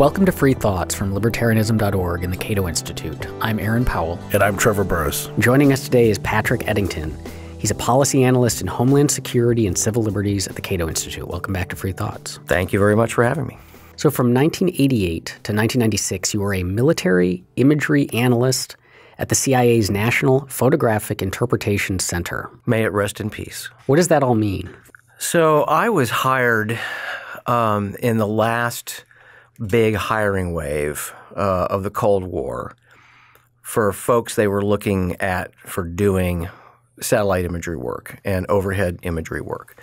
Welcome to Free Thoughts from Libertarianism.org and the Cato Institute. I'm Aaron Powell. And I'm Trevor Burrus. Joining us today is Patrick Eddington. He's a policy analyst in Homeland Security and Civil Liberties at the Cato Institute. Welcome back to Free Thoughts. Thank you very much for having me. So, from 1988 to 1996, you were a military imagery analyst at the CIA's National Photographic Interpretation Center. May it rest in peace. What does that all mean? So, I was hired um, in the last big hiring wave uh, of the Cold War for folks they were looking at for doing satellite imagery work and overhead imagery work.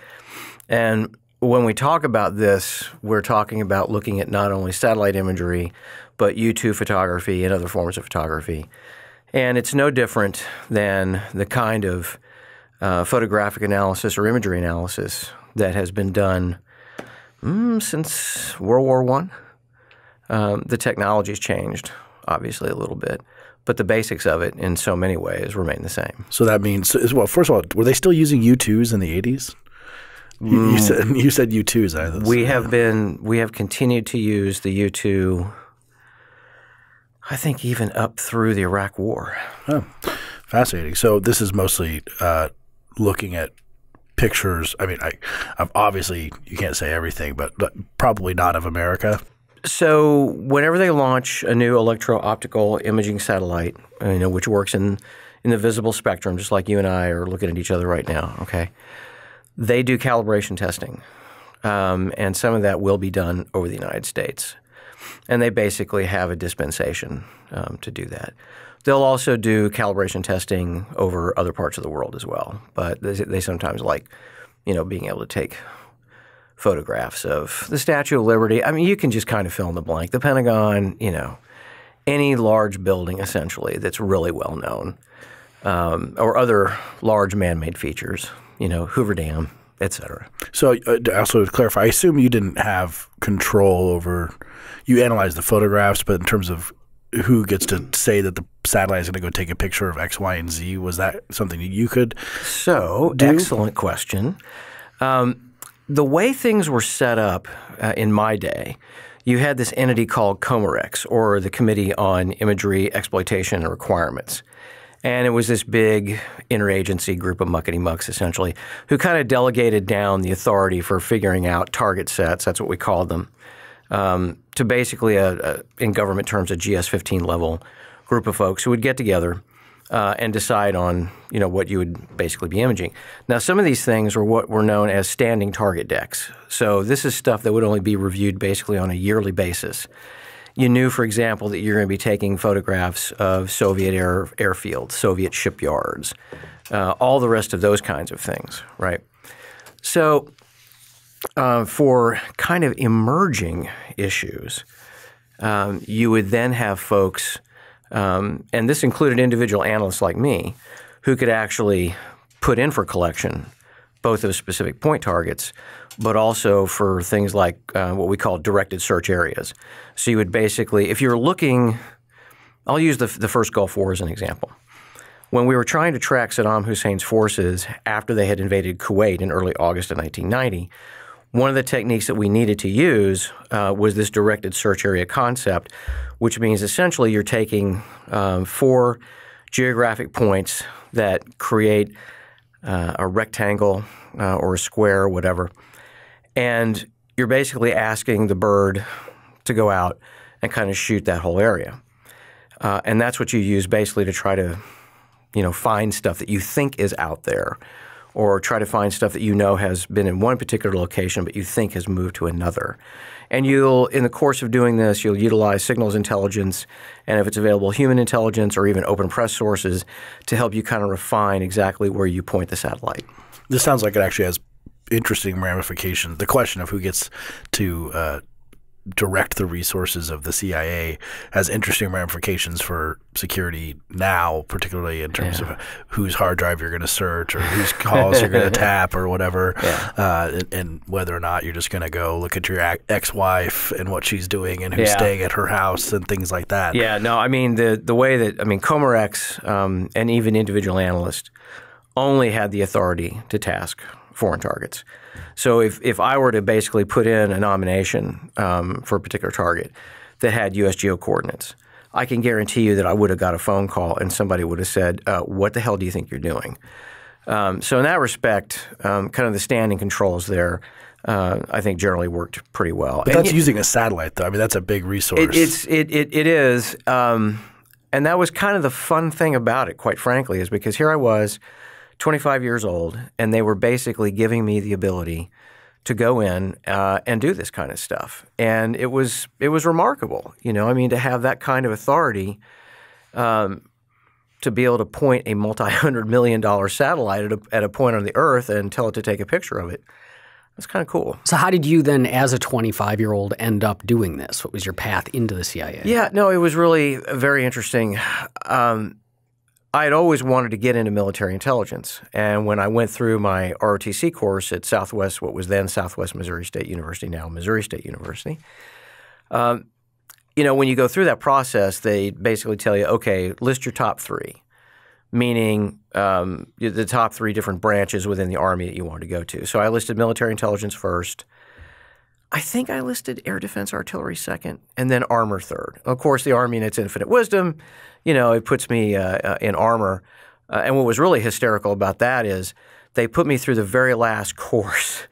And when we talk about this, we're talking about looking at not only satellite imagery, but U2 photography and other forms of photography. And it's no different than the kind of uh, photographic analysis or imagery analysis that has been done mm, since World War One. Um, the technology's changed, obviously, a little bit, but the basics of it in so many ways remain the same. So that means, well, first of all, were they still using U2s in the 80s? You, you said you said U2s. we have been we have continued to use the U2. I think even up through the Iraq War. Oh, fascinating. So this is mostly uh, looking at pictures. I mean, I, I'm obviously you can't say everything, but, but probably not of America. So whenever they launch a new electro-optical imaging satellite, you know, which works in in the visible spectrum, just like you and I are looking at each other right now, okay, they do calibration testing, um, and some of that will be done over the United States, and they basically have a dispensation um, to do that. They'll also do calibration testing over other parts of the world as well, but they, they sometimes like, you know, being able to take photographs of the Statue of Liberty. I mean, you can just kind of fill in the blank. The Pentagon, you know, any large building essentially that's really well known, um, or other large man-made features, you know, Hoover Dam, etc. So, uh, also to clarify, I assume you didn't have control over. You analyzed the photographs, but in terms of who gets to say that the satellite is going to go take a picture of X, Y, and Z, was that something that you could? So, do? excellent question. Um, the way things were set up uh, in my day, you had this entity called COMIREX, or the Committee on Imagery Exploitation and Requirements. And it was this big interagency group of muckety mucks, essentially, who kind of delegated down the authority for figuring out target sets, that's what we called them, um, to basically, a, a, in government terms, a GS 15 level group of folks who would get together uh, and decide on you know what you would basically be imaging. Now, some of these things were what were known as standing target decks. So this is stuff that would only be reviewed basically on a yearly basis. You knew, for example, that you're going to be taking photographs of Soviet air, airfields, Soviet shipyards, uh, all the rest of those kinds of things, right? So, uh, for kind of emerging issues, um, you would then have folks um, and this included individual analysts like me who could actually put in for collection both of specific point targets, but also for things like uh, what we call directed search areas. So you would basically, if you're looking, I'll use the, the first Gulf War as an example. When we were trying to track Saddam Hussein's forces after they had invaded Kuwait in early August of 1990, one of the techniques that we needed to use uh, was this directed search area concept, which means essentially you're taking um, four geographic points that create uh, a rectangle uh, or a square or whatever, and you're basically asking the bird to go out and kind of shoot that whole area. Uh, and that's what you use basically to try to, you know, find stuff that you think is out there or try to find stuff that you know has been in one particular location but you think has moved to another. And you'll, in the course of doing this, you'll utilize signals intelligence and if it's available, human intelligence or even open press sources to help you kind of refine exactly where you point the satellite. This sounds like it actually has interesting ramifications. The question of who gets to uh, direct the resources of the CIA has interesting ramifications for security now, particularly in terms yeah. of whose hard drive you're going to search or whose calls you're going to tap or whatever, yeah. uh, and, and, whether or not you're just going to go look at your ex-wife and what she's doing and who's yeah. staying at her house and things like that. Yeah, no, I mean the the way that I mean COMIREX um, and even individual analysts only had the authority to task foreign targets. So if, if I were to basically put in a nomination um, for a particular target, that had U.S. geo coordinates. I can guarantee you that I would have got a phone call and somebody would have said, uh, "What the hell do you think you're doing?" Um, so in that respect, um, kind of the standing controls there, uh, I think generally worked pretty well. But that's using a satellite, though. I mean, that's a big resource. It, it's it it, it is, um, and that was kind of the fun thing about it, quite frankly, is because here I was, 25 years old, and they were basically giving me the ability to go in uh, and do this kind of stuff, and it was it was remarkable. You know, I mean, to have that kind of authority. Um, to be able to point a multi-hundred million dollar satellite at a, at a point on the Earth and tell it to take a picture of it, that's kind of cool. So, how did you then, as a 25 year old, end up doing this? What was your path into the CIA? Yeah, no, it was really very interesting. Um, I had always wanted to get into military intelligence. And when I went through my ROTC course at Southwest, what was then Southwest Missouri State University, now Missouri State University, um, you know, when you go through that process, they basically tell you, okay, list your top three, meaning um, the top three different branches within the Army that you want to go to. So I listed military intelligence first. I think I listed air defense artillery second, and then armor third. Of course, the Army in its infinite wisdom, you know, it puts me uh, uh, in armor. Uh, and what was really hysterical about that is they put me through the very last course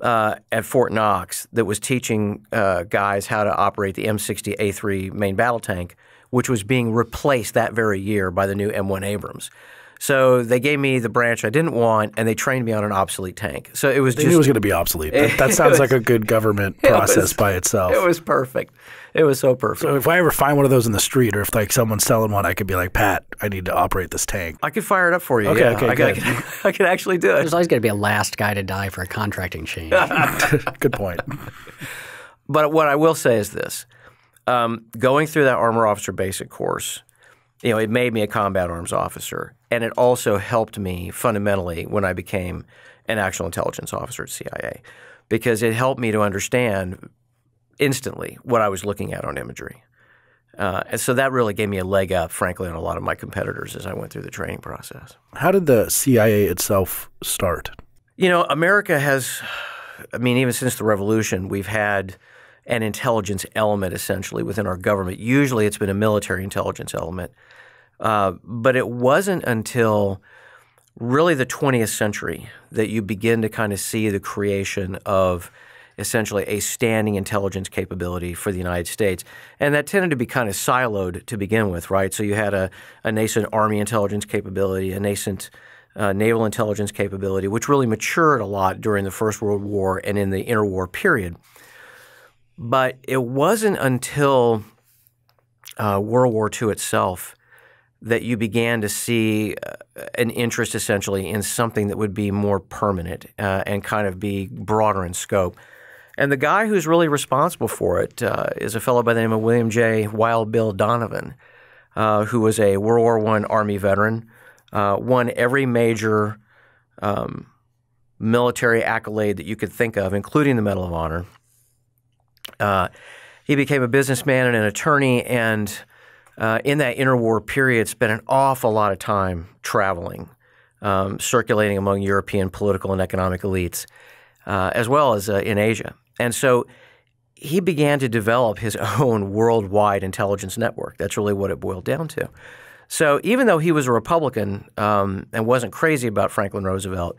uh, at Fort Knox that was teaching uh, guys how to operate the M60A3 main battle tank, which was being replaced that very year by the new M1 Abrams. So they gave me the branch I didn't want, and they trained me on an obsolete tank. So it was they just knew it was going to be obsolete. That, that sounds was, like a good government process was, by itself. It was perfect. It was so perfect. So if I ever find one of those in the street, or if like someone's selling one, I could be like, Pat, I need to operate this tank. I could fire it up for you. Okay, yeah. okay, I, good. I, could, I could actually do it. There's always going to be a last guy to die for a contracting change. good point. But what I will say is this: um, going through that armor officer basic course, you know, it made me a combat arms officer, and it also helped me fundamentally when I became an actual intelligence officer at CIA, because it helped me to understand instantly what I was looking at on imagery. Uh, and so that really gave me a leg up, frankly, on a lot of my competitors as I went through the training process. How did the CIA itself start? You know, America has, I mean, even since the revolution, we've had an intelligence element essentially within our government. Usually it's been a military intelligence element. Uh, but it wasn't until really the 20th century that you begin to kind of see the creation of essentially a standing intelligence capability for the United States. And that tended to be kind of siloed to begin with, right? So you had a, a nascent Army intelligence capability, a nascent uh, naval intelligence capability, which really matured a lot during the First World War and in the interwar period. But it wasn't until uh, World War II itself that you began to see uh, an interest essentially in something that would be more permanent uh, and kind of be broader in scope. And the guy who's really responsible for it uh, is a fellow by the name of William J. Wild Bill Donovan, uh, who was a World War I Army veteran, uh, won every major um, military accolade that you could think of, including the Medal of Honor. Uh, he became a businessman and an attorney, and uh, in that interwar period, spent an awful lot of time traveling, um, circulating among European political and economic elites, uh, as well as uh, in Asia. And so he began to develop his own worldwide intelligence network. That's really what it boiled down to. So even though he was a Republican um, and wasn't crazy about Franklin Roosevelt,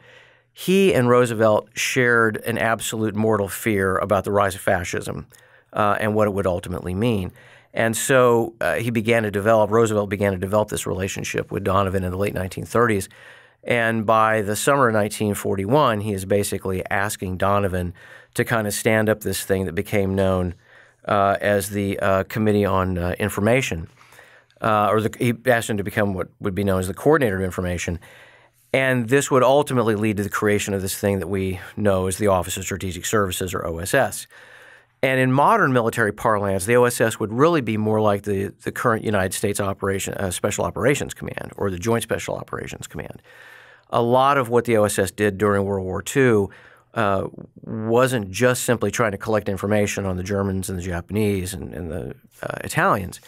he and Roosevelt shared an absolute mortal fear about the rise of fascism uh, and what it would ultimately mean. And so uh, he began to develop, Roosevelt began to develop this relationship with Donovan in the late 1930s. And by the summer of 1941, he is basically asking Donovan to kind of stand up this thing that became known uh, as the uh, Committee on uh, Information. Uh, or the, he asked him to become what would be known as the Coordinator of Information. And this would ultimately lead to the creation of this thing that we know as the Office of Strategic Services, or OSS. And in modern military parlance, the OSS would really be more like the, the current United States Operation, uh, Special Operations Command or the Joint Special Operations Command. A lot of what the OSS did during World War II uh, wasn't just simply trying to collect information on the Germans and the Japanese and, and the uh, Italians.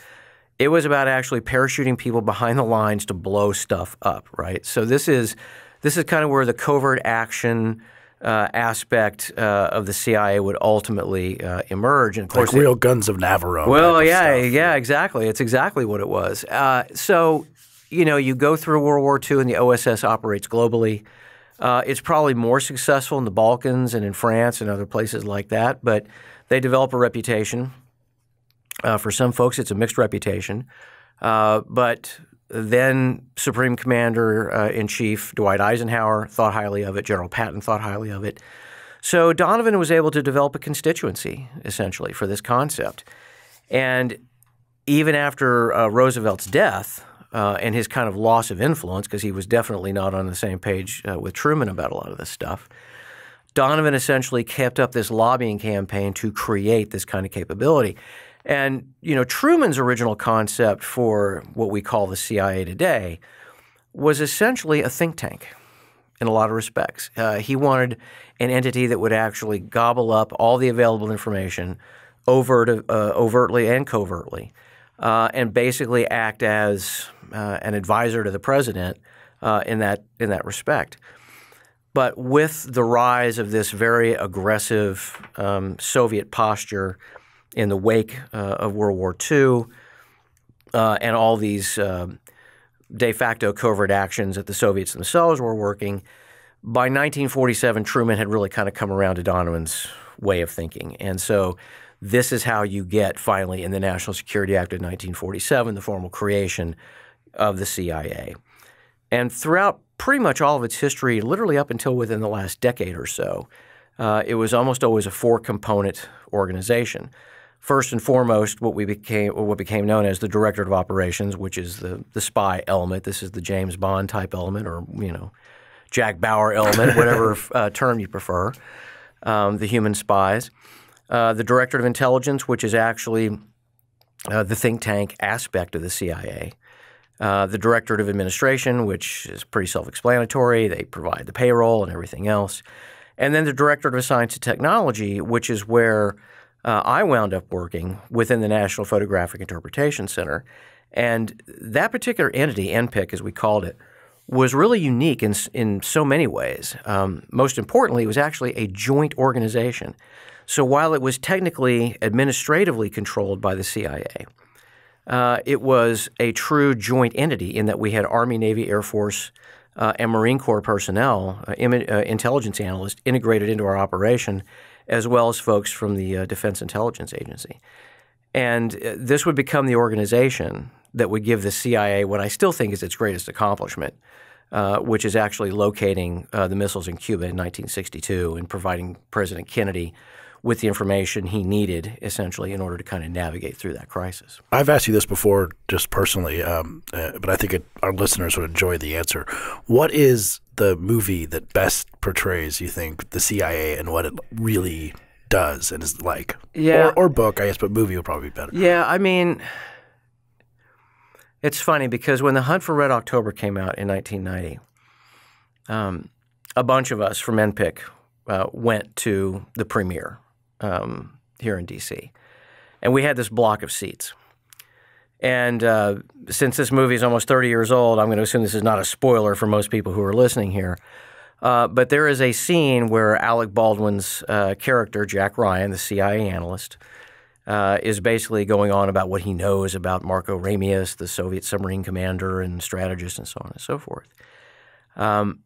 It was about actually parachuting people behind the lines to blow stuff up, right? So this is this is kind of where the covert action, uh, aspect uh, of the CIA would ultimately uh, emerge. And of course, like real guns of Navarone. Well, yeah, yeah, exactly. It's exactly what it was. Uh, so, you know, you go through World War II, and the OSS operates globally. Uh, it's probably more successful in the Balkans and in France and other places like that, but they develop a reputation. Uh, for some folks, it's a mixed reputation. but then Supreme Commander uh, in Chief Dwight Eisenhower thought highly of it. General Patton thought highly of it. So Donovan was able to develop a constituency essentially for this concept. And even after uh, Roosevelt's death uh, and his kind of loss of influence, because he was definitely not on the same page uh, with Truman about a lot of this stuff, Donovan essentially kept up this lobbying campaign to create this kind of capability. And you know, Truman's original concept for what we call the CIA today was essentially a think tank in a lot of respects. Uh, he wanted an entity that would actually gobble up all the available information overt, uh, overtly and covertly, uh, and basically act as uh, an advisor to the president uh, in that in that respect. But with the rise of this very aggressive um, Soviet posture in the wake uh, of World War II uh, and all these uh, de facto covert actions that the Soviets themselves were working, by 1947, Truman had really kind of come around to Donovan's way of thinking. And so this is how you get finally in the National Security Act of 1947 the formal creation of the CIA. And throughout pretty much all of its history, literally up until within the last decade or so, uh, it was almost always a four component organization first and foremost what we became what became known as the Directorate of Operations, which is the the spy element. This is the James Bond type element, or you know, Jack Bauer element, whatever uh, term you prefer. Um, the human spies, uh, the Directorate of Intelligence, which is actually uh, the think tank aspect of the CIA. Uh, the Directorate of Administration, which is pretty self-explanatory. They provide the payroll and everything else. And then the Directorate of Science and Technology, which is where uh, I wound up working within the National Photographic Interpretation Center. And that particular entity, NPIC as we called it, was really unique in, in so many ways. Um, most importantly, it was actually a joint organization. So while it was technically administratively controlled by the CIA, uh, it was a true joint entity in that we had Army, Navy, Air Force, uh, and Marine Corps personnel, uh, uh, intelligence analysts integrated into our operation as well as folks from the uh, Defense Intelligence Agency. And uh, this would become the organization that would give the CIA what I still think is its greatest accomplishment, uh, which is actually locating uh, the missiles in Cuba in 1962 and providing President Kennedy with the information he needed, essentially, in order to kind of navigate through that crisis. I've asked you this before, just personally, um, uh, but I think it, our listeners would enjoy the answer. What is the movie that best portrays, you think, the CIA and what it really does and is like? Yeah. Or, or book, I guess, but movie would probably be better. Yeah, I mean, it's funny because when The Hunt for Red October came out in 1990, um, a bunch of us from NPIC uh, went to the premiere um, here in DC, and we had this block of seats. And uh, since this movie is almost 30 years old, I'm going to assume this is not a spoiler for most people who are listening here. Uh, but there is a scene where Alec Baldwin's uh, character, Jack Ryan, the CIA analyst, uh, is basically going on about what he knows about Marko Ramius, the Soviet submarine commander and strategist, and so on and so forth. Um,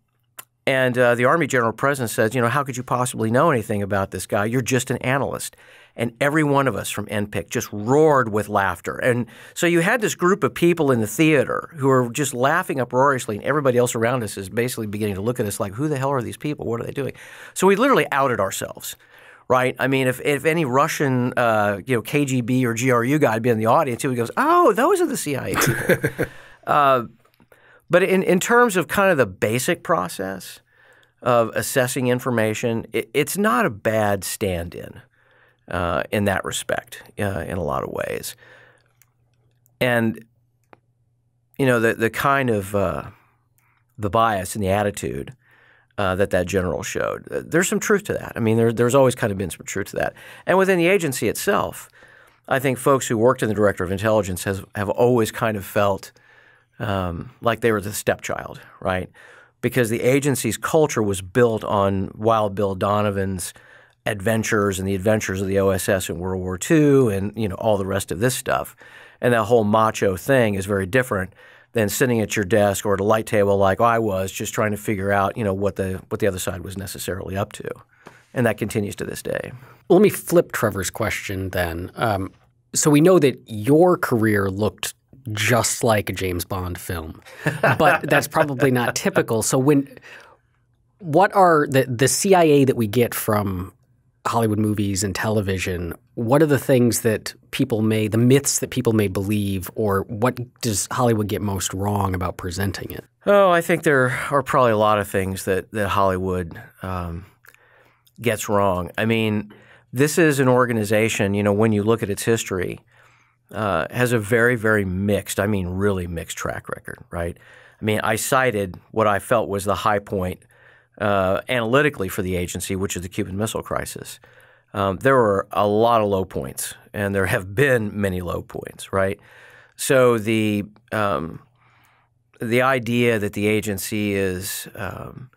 and uh, the Army General President says, you know, how could you possibly know anything about this guy? You're just an analyst. And every one of us from NPIC just roared with laughter. And so you had this group of people in the theater who are just laughing uproariously, and everybody else around us is basically beginning to look at us like, who the hell are these people? What are they doing? So we literally outed ourselves. Right, I mean, if, if any Russian, uh, you know, KGB or GRU guy had been in the audience, he would go, "Oh, those are the CIA people." uh, but in, in terms of kind of the basic process of assessing information, it, it's not a bad stand in uh, in that respect uh, in a lot of ways. And, you know, the, the kind of uh, the bias and the attitude uh, that that general showed, uh, there's some truth to that. I mean, there, there's always kind of been some truth to that. And within the agency itself, I think folks who worked in the Director of Intelligence has, have always kind of felt um, like they were the stepchild, right? because the agency's culture was built on Wild Bill Donovan's adventures and the adventures of the OSS in World War II and you know all the rest of this stuff. And that whole macho thing is very different than sitting at your desk or at a light table like I was, just trying to figure out you know what the what the other side was necessarily up to, and that continues to this day. Let me flip Trevor's question then. Um, so we know that your career looked just like a James Bond film, but that's probably not typical. So when what are the the CIA that we get from Hollywood movies and television, what are the things that people may, the myths that people may believe, or what does Hollywood get most wrong about presenting it? Oh, I think there are probably a lot of things that, that Hollywood um, gets wrong. I mean, this is an organization, you know, when you look at its history, uh, has a very, very mixed, I mean, really mixed track record, right? I mean, I cited what I felt was the high point uh, analytically for the agency, which is the Cuban Missile Crisis. Um, there were a lot of low points, and there have been many low points, right? So the um, the idea that the agency is um,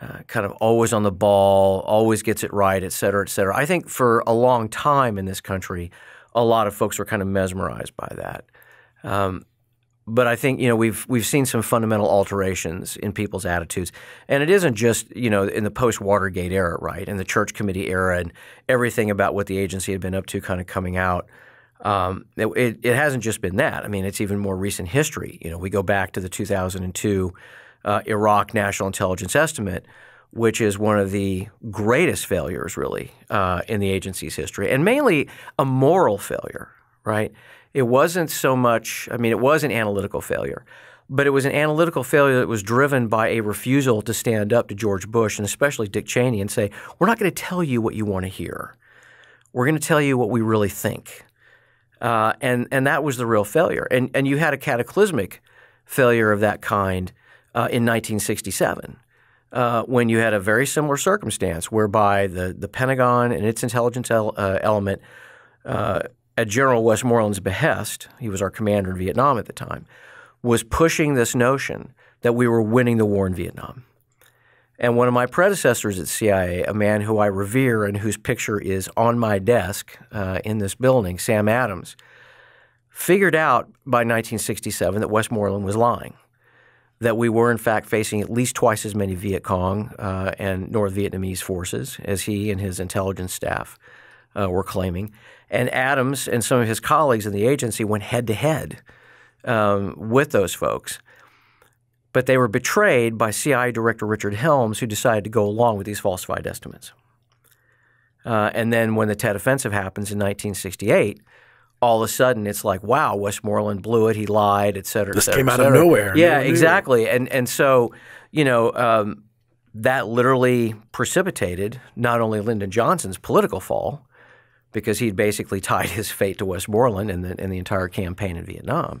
uh, kind of always on the ball, always gets it right, et cetera, et cetera. I think for a long time in this country, a lot of folks were kind of mesmerized by that. Um, but I think you know we've we've seen some fundamental alterations in people's attitudes, and it isn't just you know in the post Watergate era, right, in the Church Committee era, and everything about what the agency had been up to kind of coming out. Um, it, it, hasn't just been that. I mean, it's even more recent history. You know, we go back to the 2002 uh, Iraq National Intelligence Estimate, which is one of the greatest failures, really, uh, in the agency's history, and mainly a moral failure, right? It wasn't so much, I mean, it was an analytical failure, but it was an analytical failure that was driven by a refusal to stand up to George Bush and especially Dick Cheney and say, we're not going to tell you what you want to hear. We're going to tell you what we really think. Uh, and, and that was the real failure. And, and you had a cataclysmic failure of that kind uh, in 1967. Uh, when you had a very similar circumstance whereby the, the Pentagon and its intelligence el- uh, element uh, at General Westmoreland's behest, he was our commander in Vietnam at the time, was pushing this notion that we were winning the war in Vietnam. And one of my predecessors at CIA, a man who I revere and whose picture is on my desk uh, in this building, Sam Adams, figured out by 1967 that Westmoreland was lying, that we were in fact facing at least twice as many Viet Cong uh, and North Vietnamese forces as he and his intelligence staff uh, were claiming, and Adams and some of his colleagues in the agency went head to head um, with those folks. But they were betrayed by CIA Director Richard Helms, who decided to go along with these falsified estimates. Uh, and then when the Tet Offensive happens in 1968, all of a sudden it's like, wow, Westmoreland blew it. He lied, et cetera. This et cetera, came out of nowhere. Yeah, exactly. And and so, you know, um, that literally precipitated not only Lyndon Johnson's political fall, because he'd basically tied his fate to Westmoreland and the, and the entire campaign in Vietnam.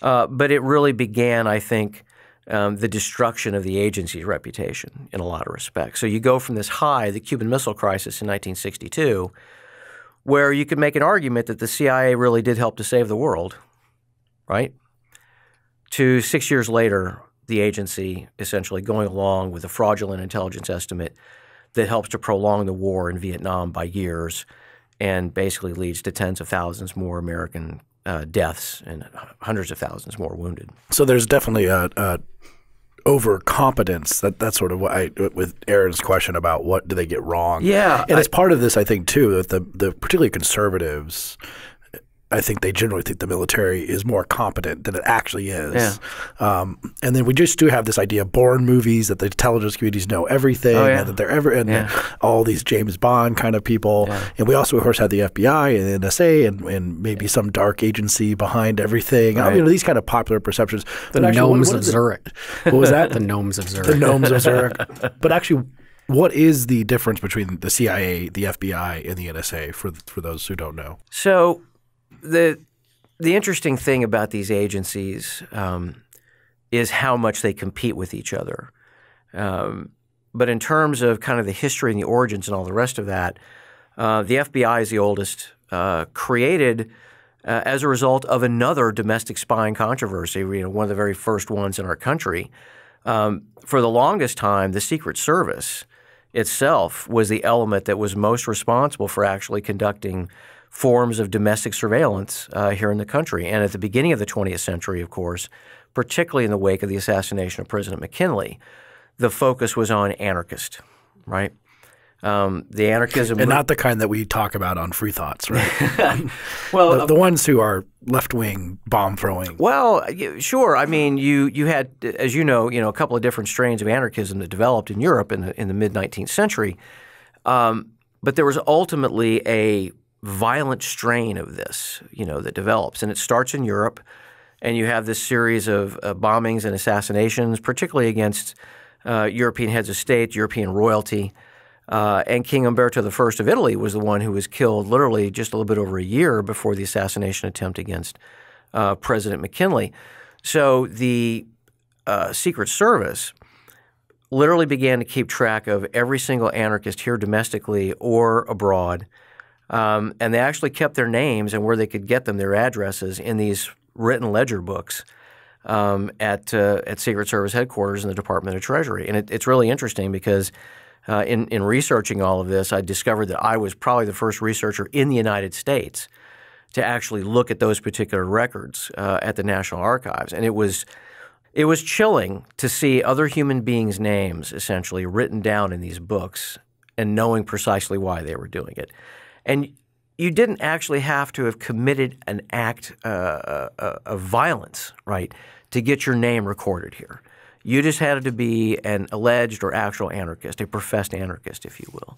Uh, but it really began, I think, um, the destruction of the agency's reputation in a lot of respects. So you go from this high, the Cuban Missile Crisis in 1962, where you could make an argument that the CIA really did help to save the world, right? To six years later, the agency essentially going along with a fraudulent intelligence estimate that helps to prolong the war in Vietnam by years and basically leads to tens of thousands more American uh, deaths and hundreds of thousands more wounded. So there's definitely a, a overcompetence. That that's sort of what I with Aaron's question about what do they get wrong. Yeah, and I, it's part of this, I think, too, that the the particularly conservatives I think they generally think the military is more competent than it actually is. Yeah. Um, and then we just do have this idea of Bourne movies that the intelligence communities know everything oh, yeah. and that they're ever and yeah. all these James Bond kind of people. Yeah. And we also, of course, have the FBI and NSA and, and maybe some dark agency behind everything. Right. I mean, these kind of popular perceptions. The actually, gnomes what, what of Zurich. What was that? the gnomes of Zurich. The gnomes of Zurich. but actually, what is the difference between the CIA, the FBI, and the NSA for for those who don't know? So the the interesting thing about these agencies um, is how much they compete with each other. Um, but in terms of kind of the history and the origins and all the rest of that, uh, the FBI is the oldest, uh, created uh, as a result of another domestic spying controversy. You know, one of the very first ones in our country Um, for the longest time, the Secret Service itself was the element that was most responsible for actually conducting forms of domestic surveillance uh, here in the country. And at the beginning of the 20th century, of course, particularly in the wake of the assassination of President McKinley, the focus was on anarchists, right? Um, the anarchism, and not the kind that we talk about on Free Thoughts, right? well, the, the ones who are left wing bomb throwing. Well, sure. I mean, you you had, as you know, you know, a couple of different strains of anarchism that developed in Europe in the in the mid nineteenth century, um, but there was ultimately a violent strain of this, you know, that develops, and it starts in Europe, and you have this series of uh, bombings and assassinations, particularly against uh, European heads of state, European royalty. Uh, and King Umberto I of Italy was the one who was killed literally just a little bit over a year before the assassination attempt against uh, President McKinley. So the uh, Secret Service literally began to keep track of every single anarchist here domestically or abroad. Um, and they actually kept their names and where they could get them, their addresses, in these written ledger books um, at, uh, at Secret Service headquarters in the Department of Treasury. And it, it's really interesting because – uh, in, in researching all of this, I discovered that I was probably the first researcher in the United States to actually look at those particular records uh, at the National Archives, and it was it was chilling to see other human beings' names essentially written down in these books and knowing precisely why they were doing it, and you didn't actually have to have committed an act uh, uh of violence, right, to get your name recorded here. You just had to be an alleged or actual anarchist, a professed anarchist, if you will.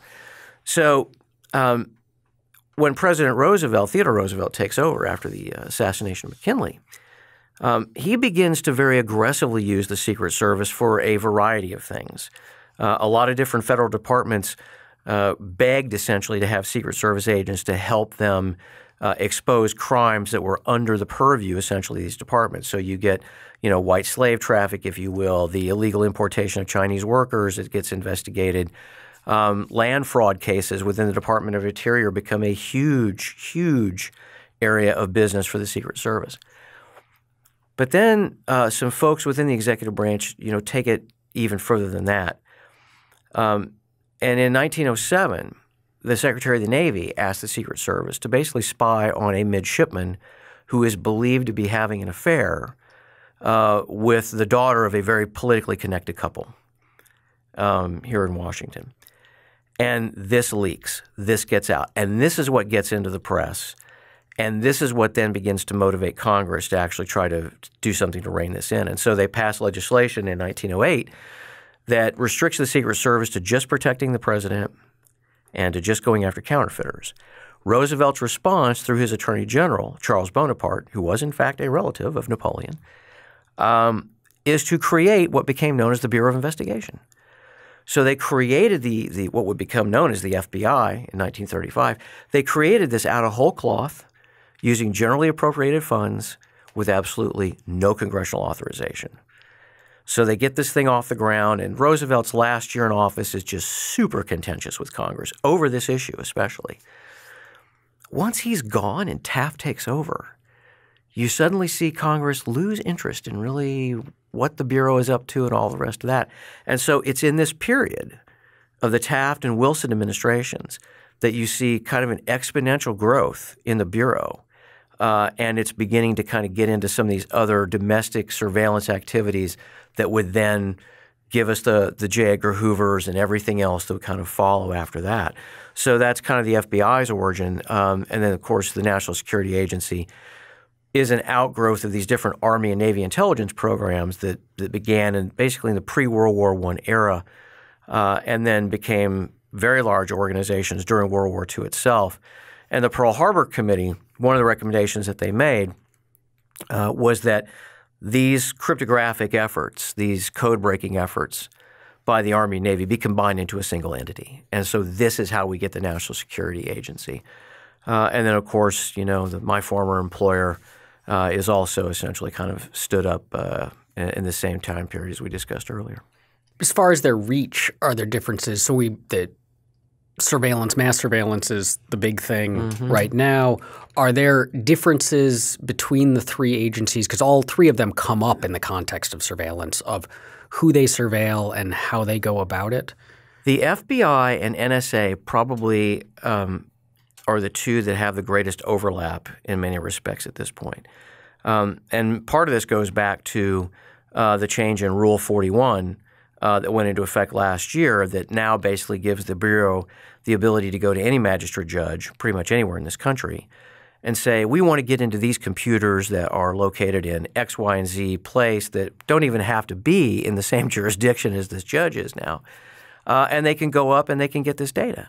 So um, when President Roosevelt, Theodore Roosevelt, takes over after the uh, assassination of McKinley, um, he begins to very aggressively use the Secret Service for a variety of things. Uh, a lot of different federal departments uh, begged essentially to have Secret Service agents to help them uh, expose crimes that were under the purview essentially these departments. So you get, you know, white slave traffic, if you will, the illegal importation of Chinese workers that gets investigated. Um, land fraud cases within the Department of Interior become a huge, huge area of business for the Secret Service. But then uh, some folks within the executive branch, you know, take it even further than that. Um, and in 1907, the Secretary of the Navy asked the Secret Service to basically spy on a midshipman who is believed to be having an affair uh, with the daughter of a very politically connected couple um, here in Washington. And this leaks. This gets out. And this is what gets into the press. And this is what then begins to motivate Congress to actually try to do something to rein this in. And so they passed legislation in 1908 that restricts the Secret Service to just protecting the president and to just going after counterfeiters. Roosevelt's response through his Attorney General, Charles Bonaparte, who was in fact a relative of Napoleon, um, is to create what became known as the Bureau of Investigation. So they created the, the what would become known as the FBI in 1935. They created this out of whole cloth using generally appropriated funds with absolutely no congressional authorization. So they get this thing off the ground, and Roosevelt's last year in office is just super contentious with Congress over this issue, especially. Once he's gone and Taft takes over, you suddenly see Congress lose interest in really what the Bureau is up to and all the rest of that. And so it's in this period of the Taft and Wilson administrations that you see kind of an exponential growth in the Bureau. Uh, and it's beginning to kind of get into some of these other domestic surveillance activities that would then give us the the J. Edgar Hoovers and everything else that would kind of follow after that. So that's kind of the FBI's origin, um, and then of course the National Security Agency is an outgrowth of these different Army and Navy intelligence programs that that began in basically in the pre World War One era, uh, and then became very large organizations during World War II itself. And the Pearl Harbor Committee, one of the recommendations that they made uh, was that these cryptographic efforts, these code breaking efforts by the Army and Navy be combined into a single entity. And so this is how we get the National Security Agency. Uh, and then, of course, you know, the, my former employer uh, is also essentially kind of stood up uh, in, in the same time period as we discussed earlier. As far as their reach, are there differences? So we the surveillance, mass surveillance is the big thing mm-hmm. right now. Are there differences between the three agencies? Because all three of them come up in the context of surveillance of who they surveil and how they go about it? The FBI and NSA probably um, are the two that have the greatest overlap in many respects at this point. Um, and part of this goes back to uh, the change in Rule 41 uh, that went into effect last year that now basically gives the Bureau the ability to go to any magistrate judge, pretty much anywhere in this country, and say, we want to get into these computers that are located in X, Y, and Z place that don't even have to be in the same jurisdiction as this judge is now. Uh, and they can go up and they can get this data.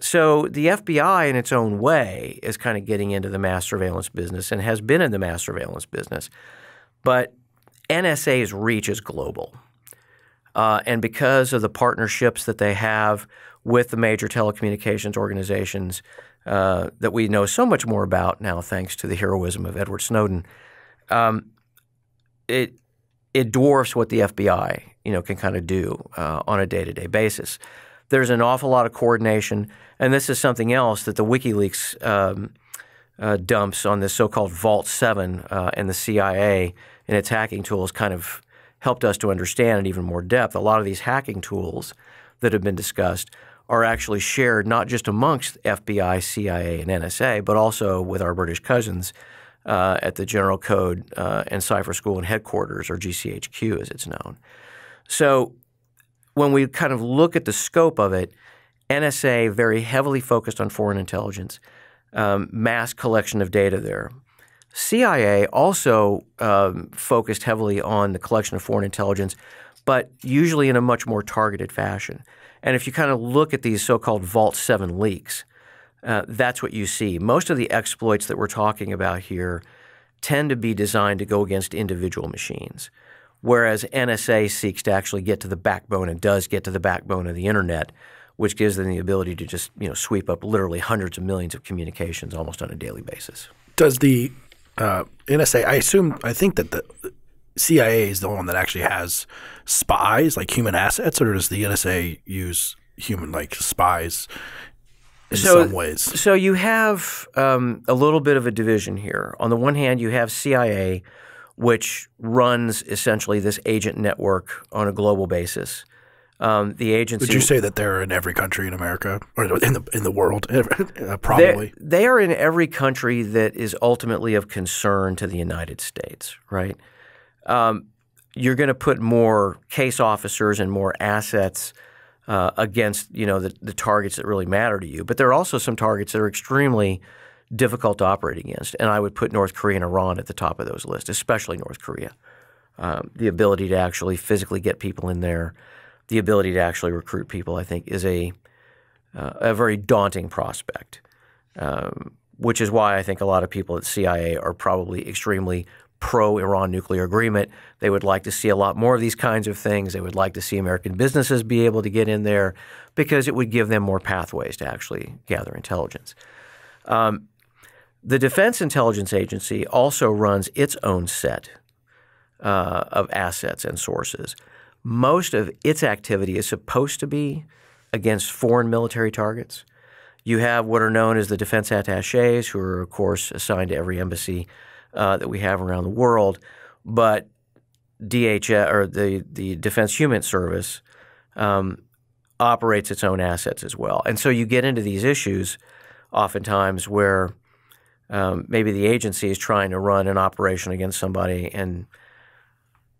So the FBI, in its own way, is kind of getting into the mass surveillance business and has been in the mass surveillance business. But NSA's reach is global. Uh, and because of the partnerships that they have with the major telecommunications organizations uh, that we know so much more about now, thanks to the heroism of Edward Snowden, um, it it dwarfs what the FBI you know can kind of do uh, on a day to day basis. There's an awful lot of coordination, and this is something else that the WikiLeaks um, uh, dumps on this so-called Vault Seven uh, and the CIA and its hacking tools kind of helped us to understand in even more depth. A lot of these hacking tools that have been discussed are actually shared not just amongst FBI, CIA, and NSA, but also with our British cousins uh, at the General Code uh, and Cipher School and Headquarters, or GCHQ as it's known. So when we kind of look at the scope of it, NSA very heavily focused on foreign intelligence, um, mass collection of data there. CIA also um, focused heavily on the collection of foreign intelligence, but usually in a much more targeted fashion. And if you kind of look at these so-called Vault 7 leaks, uh, that's what you see. Most of the exploits that we're talking about here tend to be designed to go against individual machines, whereas NSA seeks to actually get to the backbone and does get to the backbone of the internet, which gives them the ability to just you know sweep up literally hundreds of millions of communications almost on a daily basis. Does the uh, NSA, I assume, I think that the CIA is the one that actually has spies, like human assets, or does the NSA use human, like spies in so, some ways? So you have um, a little bit of a division here. On the one hand, you have CIA, which runs essentially this agent network on a global basis. Um, the agency. Would you say that they're in every country in America or in the in the world? Uh, probably. They are in every country that is ultimately of concern to the United States, right? Um, you're going to put more case officers and more assets uh, against you know the, the targets that really matter to you. But there are also some targets that are extremely difficult to operate against, and I would put North Korea and Iran at the top of those lists, especially North Korea. Um, the ability to actually physically get people in there the ability to actually recruit people, I think, is a uh, a very daunting prospect. Um, which is why I think a lot of people at CIA are probably extremely pro Iran nuclear agreement. They would like to see a lot more of these kinds of things. They would like to see American businesses be able to get in there because it would give them more pathways to actually gather intelligence. Um, the Defense Intelligence Agency also runs its own set uh, of assets and sources most of its activity is supposed to be against foreign military targets. You have what are known as the defense attaches, who are, of course, assigned to every embassy uh, that we have around the world. But DHS or the the Defense Human Service um, operates its own assets as well, and so you get into these issues oftentimes where um, maybe the agency is trying to run an operation against somebody and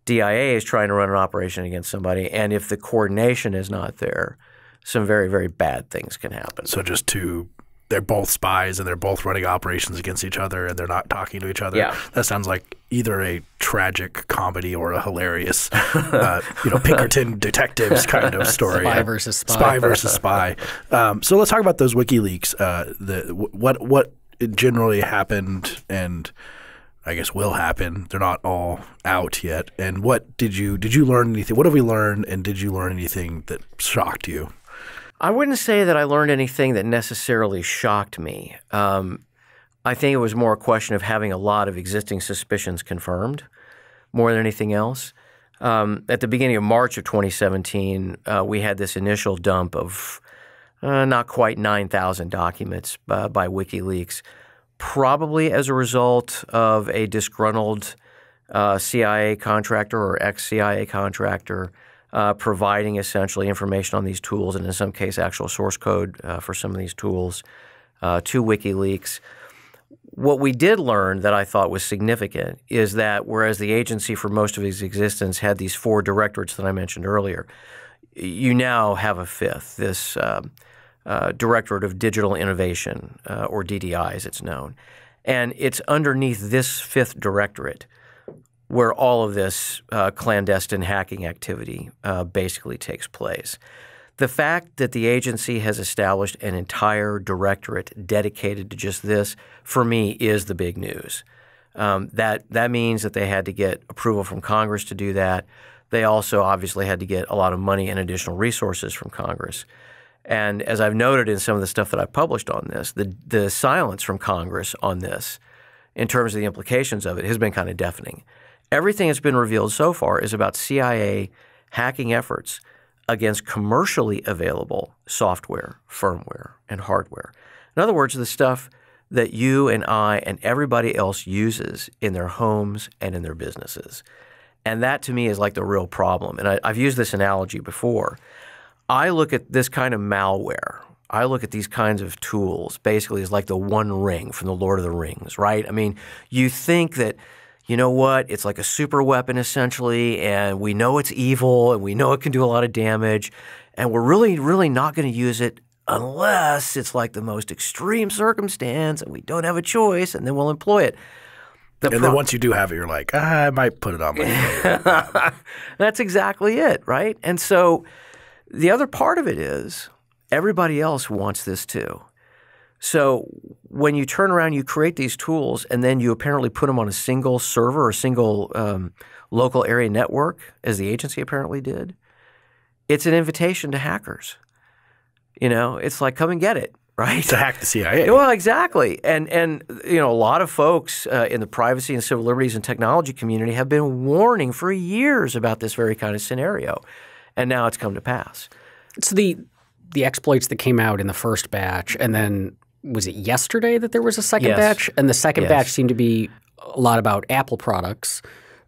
DIA is trying to run an operation against somebody, and if the coordination is not there, some very very bad things can happen. So just to they're both spies and they're both running operations against each other and they're not talking to each other. Yeah. That sounds like either a tragic comedy or a hilarious, uh, you know, Pinkerton detectives kind of story. Spy versus spy. Spy versus spy. Um, so let's talk about those WikiLeaks. Uh, the what what generally happened and I guess will happen. They're not all out yet. And what did you did you learn anything? What have we learned? And did you learn anything that shocked you? I wouldn't say that I learned anything that necessarily shocked me. Um, I think it was more a question of having a lot of existing suspicions confirmed, more than anything else. Um, at the beginning of March of 2017, uh, we had this initial dump of uh, not quite 9,000 documents uh, by WikiLeaks probably as a result of a disgruntled uh, CIA contractor or ex CIA contractor uh, providing essentially information on these tools and in some case actual source code uh, for some of these tools uh, to WikiLeaks. What we did learn that I thought was significant is that whereas the agency for most of its existence had these four directorates that I mentioned earlier, you now have a fifth, this um, uh, Directorate of Digital Innovation, uh, or DDI as it's known. And it's underneath this fifth directorate where all of this uh, clandestine hacking activity uh, basically takes place. The fact that the agency has established an entire directorate dedicated to just this, for me, is the big news. Um, that that means that they had to get approval from Congress to do that. They also obviously had to get a lot of money and additional resources from Congress. And as I've noted in some of the stuff that I've published on this, the the silence from Congress on this, in terms of the implications of it, has been kind of deafening. Everything that's been revealed so far is about CIA hacking efforts against commercially available software, firmware, and hardware. In other words, the stuff that you and I and everybody else uses in their homes and in their businesses. And that to me is like the real problem. And I, have used this analogy before. I look at this kind of malware. I look at these kinds of tools basically as like the one ring from the Lord of the Rings, right? I mean, you think that you know what? It's like a super weapon essentially, and we know it's evil and we know it can do a lot of damage, and we're really, really not going to use it unless it's like the most extreme circumstance and we don't have a choice, and then we'll employ it. The and then once you do have it, you're like, ah, I might put it on my. That's exactly it, right? And so the other part of it is everybody else wants this too. So when you turn around, you create these tools, and then you apparently put them on a single server or a single um, local area network, as the agency apparently did. It's an invitation to hackers. You know, it's like come and get it, right? To hack the CIA. Well, exactly, and and you know, a lot of folks uh, in the privacy and civil liberties and technology community have been warning for years about this very kind of scenario, and now it's come to pass. So the the exploits that came out in the first batch, and then was it yesterday that there was a second yes. batch? And the second yes. batch seemed to be a lot about Apple products.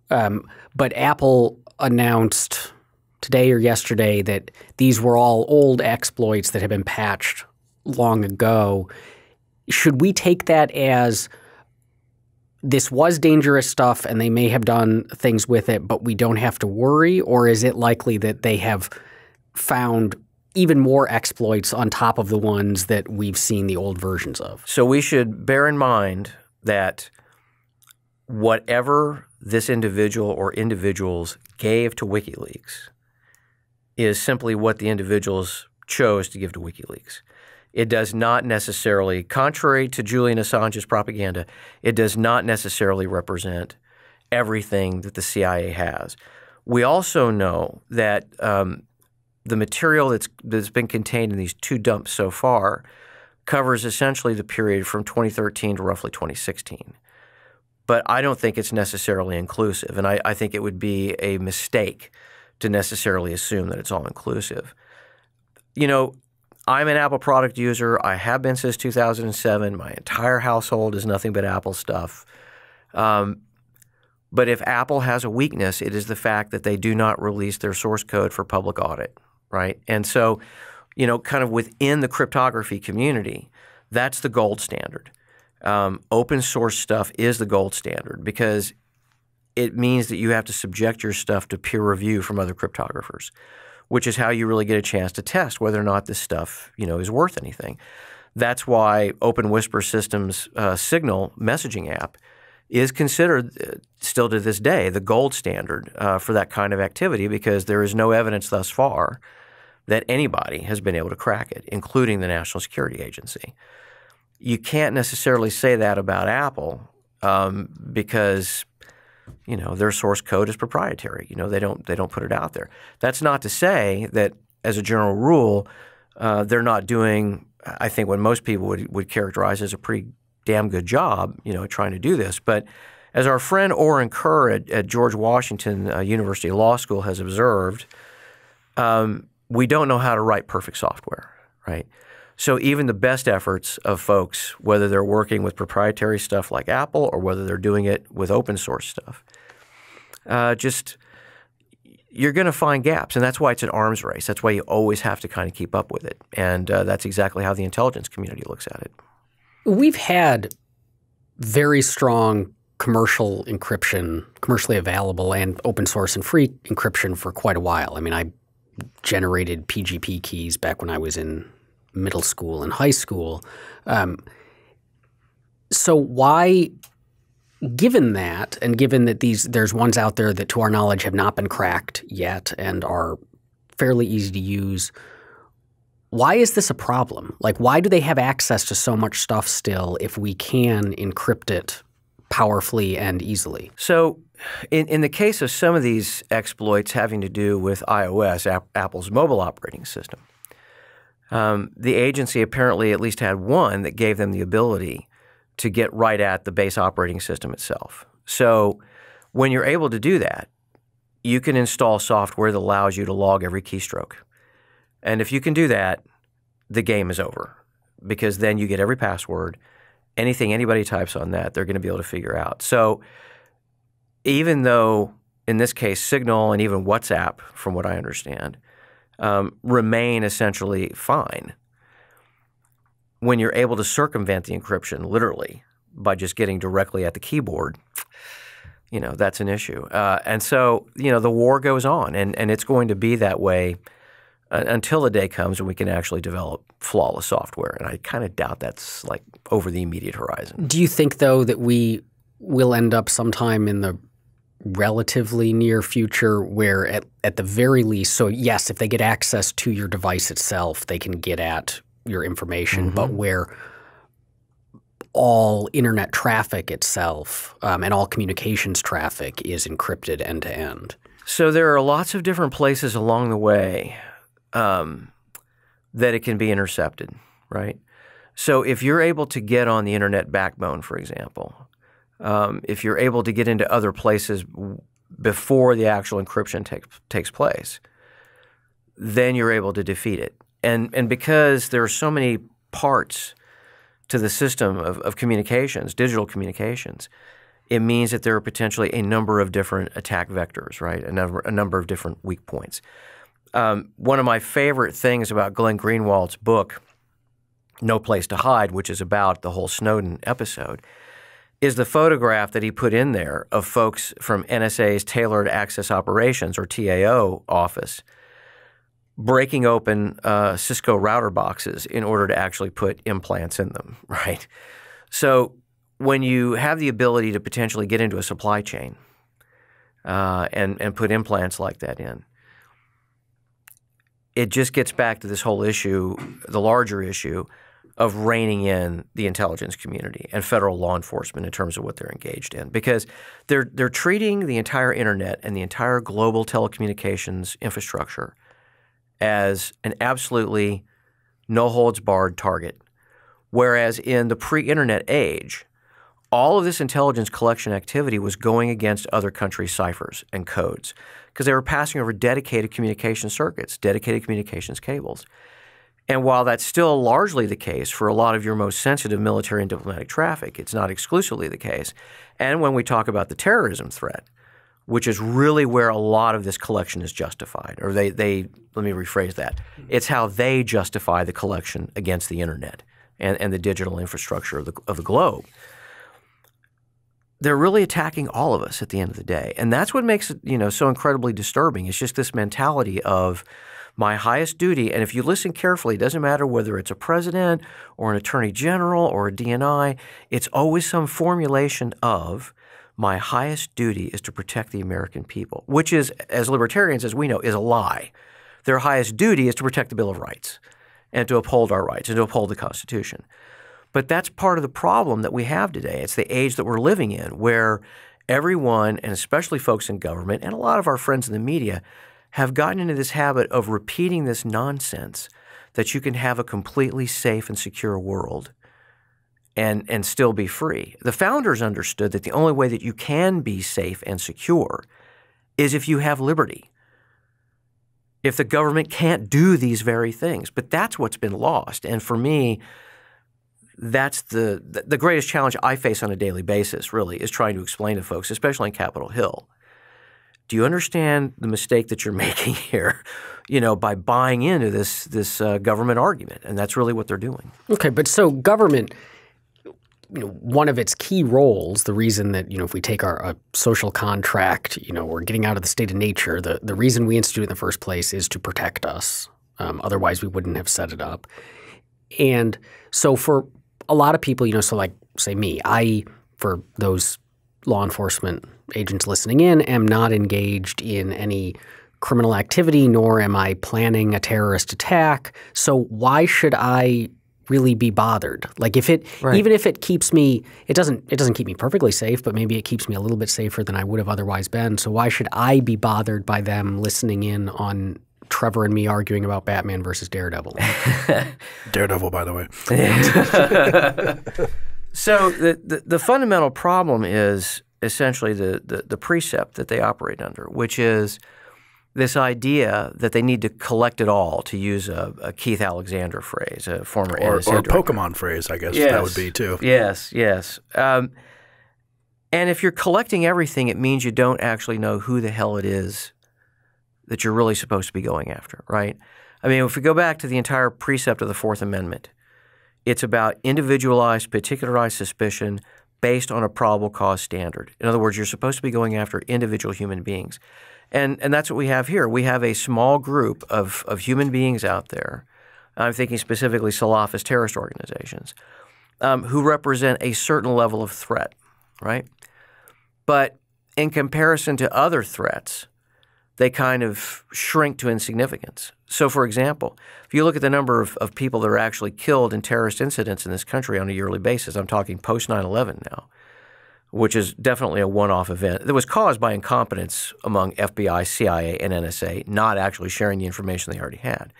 Um, but Apple announced today or yesterday that these were all old exploits that had been patched long ago. Should we take that as this was dangerous stuff and they may have done things with it, but we don't have to worry? Or is it likely that they have found even more exploits on top of the ones that we've seen the old versions of. So we should bear in mind that whatever this individual or individuals gave to WikiLeaks is simply what the individuals chose to give to WikiLeaks. It does not necessarily, contrary to Julian Assange's propaganda, it does not necessarily represent everything that the CIA has. We also know that um, the material that's that's been contained in these two dumps so far covers essentially the period from 2013 to roughly 2016. But I don't think it's necessarily inclusive, and I, I think it would be a mistake to necessarily assume that it's all inclusive. You know, I'm an Apple product user. I have been since 2007. My entire household is nothing but Apple stuff. Um, but if Apple has a weakness, it is the fact that they do not release their source code for public audit right? And so, you know, kind of within the cryptography community, that's the gold standard. Um, open source stuff is the gold standard because it means that you have to subject your stuff to peer review from other cryptographers, which is how you really get a chance to test whether or not this stuff, you know, is worth anything. That's why Open Whisper Systems uh, Signal messaging app is considered uh, still to this day the gold standard uh, for that kind of activity because there is no evidence thus far that anybody has been able to crack it, including the National Security Agency. You can't necessarily say that about Apple um, because you know their source code is proprietary. You know they don't they don't put it out there. That's not to say that as a general rule uh, they're not doing. I think what most people would would characterize as a pretty damn good job. You know trying to do this, but as our friend Orin Kerr at, at George Washington uh, University Law School has observed, um, we don't know how to write perfect software, right? So even the best efforts of folks, whether they're working with proprietary stuff like Apple or whether they're doing it with open source stuff, uh, just you're going to find gaps, and that's why it's an arms race. That's why you always have to kind of keep up with it, and uh, that's exactly how the intelligence community looks at it. We've had very strong commercial encryption, commercially available and open source and free encryption for quite a while. I mean, I generated PGP keys back when I was in middle school and high school. Um, so why given that and given that these there's ones out there that to our knowledge have not been cracked yet and are fairly easy to use why is this a problem like why do they have access to so much stuff still if we can encrypt it powerfully and easily so in, in the case of some of these exploits having to do with ios apple's mobile operating system um, the agency apparently at least had one that gave them the ability to get right at the base operating system itself. So when you're able to do that, you can install software that allows you to log every keystroke. And if you can do that, the game is over because then you get every password. Anything anybody types on that, they're going to be able to figure out. So even though in this case Signal and even WhatsApp, from what I understand, um, remain essentially fine, when you're able to circumvent the encryption literally by just getting directly at the keyboard, you know, that's an issue. Uh, and so, you know, the war goes on, and, and it's going to be that way uh, until the day comes when we can actually develop flawless software. And I kind of doubt that's like over the immediate horizon. Do you think, though, that we will end up sometime in the relatively near future where at, at the very least so yes if they get access to your device itself they can get at your information, mm-hmm. but where all internet traffic itself um, and all communications traffic is encrypted end to end. So there are lots of different places along the way um, that it can be intercepted, right? So if you're able to get on the internet backbone, for example, um, if you're able to get into other places before the actual encryption take, takes place, then you're able to defeat it and and because there are so many parts to the system of, of communications, digital communications, it means that there are potentially a number of different attack vectors, right? A number a number of different weak points. Um, one of my favorite things about Glenn Greenwald's book, No Place to Hide, which is about the whole Snowden episode, is the photograph that he put in there of folks from NSA's Tailored Access Operations or TAO office breaking open uh, Cisco router boxes in order to actually put implants in them, right? So when you have the ability to potentially get into a supply chain uh, and and put implants like that in, it just gets back to this whole issue, the larger issue of reining in the intelligence community and federal law enforcement in terms of what they're engaged in because they're they're treating the entire internet and the entire global telecommunications infrastructure as an absolutely no holds barred target. Whereas in the pre internet age, all of this intelligence collection activity was going against other countries' ciphers and codes because they were passing over dedicated communication circuits, dedicated communications cables. And while that's still largely the case for a lot of your most sensitive military and diplomatic traffic, it's not exclusively the case. And when we talk about the terrorism threat, which is really where a lot of this collection is justified. Or they, they let me rephrase that. It's how they justify the collection against the internet and, and the digital infrastructure of the, of the globe. They're really attacking all of us at the end of the day. And that's what makes it, you know, so incredibly disturbing. It's just this mentality of my highest duty, and if you listen carefully, it doesn't matter whether it's a president or an attorney general or a DNI, it's always some formulation of my highest duty is to protect the American people, which is, as libertarians, as we know, is a lie. Their highest duty is to protect the Bill of Rights and to uphold our rights and to uphold the Constitution. But that's part of the problem that we have today. It's the age that we're living in where everyone, and especially folks in government and a lot of our friends in the media, have gotten into this habit of repeating this nonsense that you can have a completely safe and secure world and, and still be free. The founders understood that the only way that you can be safe and secure is if you have liberty. If the government can't do these very things. But that's what's been lost. And for me, that's the the greatest challenge I face on a daily basis, really, is trying to explain to folks, especially in Capitol Hill, do you understand the mistake that you're making here? You know, by buying into this this uh, government argument, and that's really what they're doing. Okay, but so government, you know, one of its key roles, the reason that you know, if we take our a social contract, you know, we're getting out of the state of nature. The the reason we institute it in the first place is to protect us. Um, otherwise, we wouldn't have set it up. And so, for a lot of people, you know, so like say me, I for those law enforcement agents listening in am not engaged in any criminal activity, nor am I planning a terrorist attack. So why should I really be bothered? Like if it Right. even if it keeps me it doesn't it doesn't keep me perfectly safe, but maybe it keeps me a little bit safer than I would have otherwise been. So why should I be bothered by them listening in on Trevor and me arguing about Batman versus Daredevil? Daredevil, by the way. So the, the, the fundamental problem is essentially the, the, the precept that they operate under, which is this idea that they need to collect it all, to use a, a Keith Alexander phrase, a former Or, NSA or director. Pokemon phrase, I guess that would be too. Yes, yes. Um, and if you're collecting everything, it means you don't actually know who the hell it is that you're really supposed to be going after, right? I mean, if we go back to the entire precept of the Fourth Amendment, it's about individualized, particularized suspicion based on a probable cause standard. In other words, you're supposed to be going after individual human beings. And, and that's what we have here. We have a small group of, of human beings out there. I'm thinking specifically Salafist terrorist organizations um, who represent a certain level of threat, right? But in comparison to other threats, they kind of shrink to insignificance. So, for example, if you look at the number of, of people that are actually killed in terrorist incidents in this country on a yearly basis, I'm talking post 9 11 now, which is definitely a one off event that was caused by incompetence among FBI, CIA, and NSA, not actually sharing the information they already had.